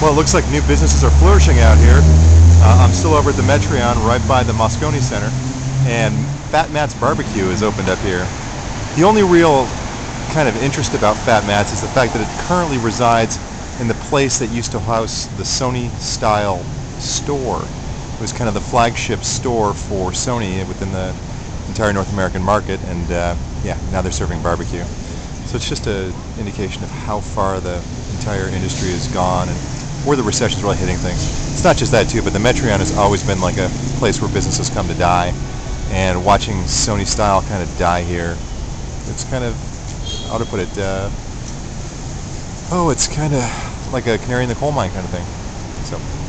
Well, it looks like new businesses are flourishing out here. Uh, I'm still over at the Metreon right by the Moscone Center, and Fat Matt's Barbecue is opened up here. The only real kind of interest about Fat Matt's is the fact that it currently resides in the place that used to house the Sony style store. It was kind of the flagship store for Sony within the entire North American market, and uh, yeah, now they're serving barbecue. So it's just an indication of how far the entire industry has gone and where the recession's really hitting things. It's not just that too, but the Metreon has always been like a place where businesses come to die. And watching Sony style kind of die here, it's kind of, how to put it, uh, oh, it's kind of like a canary in the coal mine kind of thing. So.